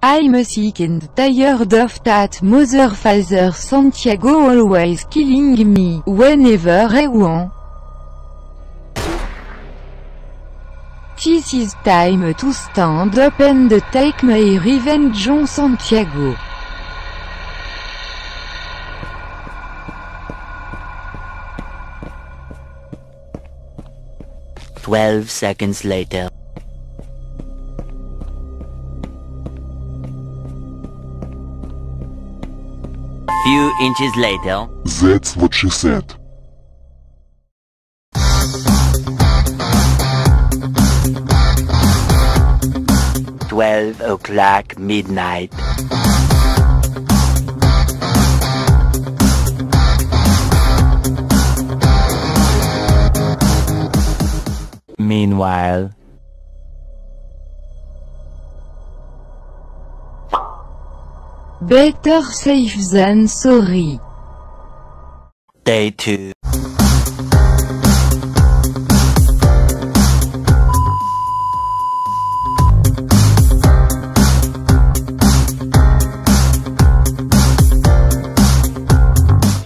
I'm sick and tired of that mother father Santiago always killing me, whenever I want. This is time to stand up and take my revenge on Santiago. Twelve seconds later. Few inches later. That's what she said. Twelve o'clock midnight. Meanwhile, Better safe than sorry. day two.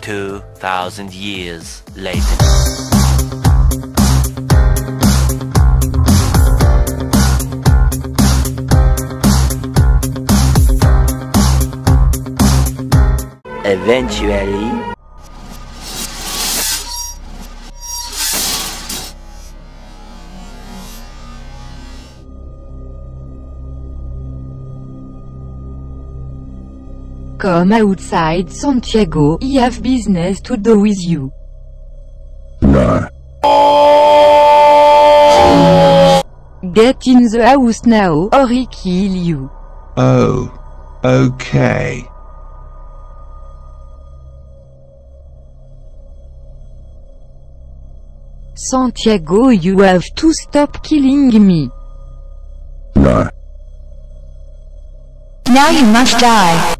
Two thousand years later. Eventually, Come outside Santiago, I have business to do with you. No. Get in the house now, or I kill you. Oh. Okay. Santiago you have to stop killing me. No. Now you must die.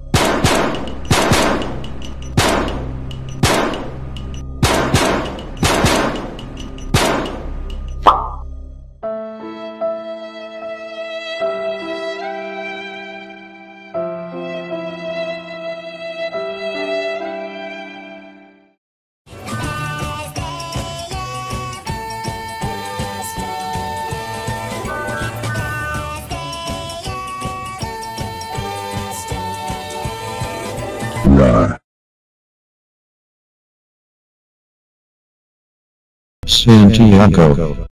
No. Santiago.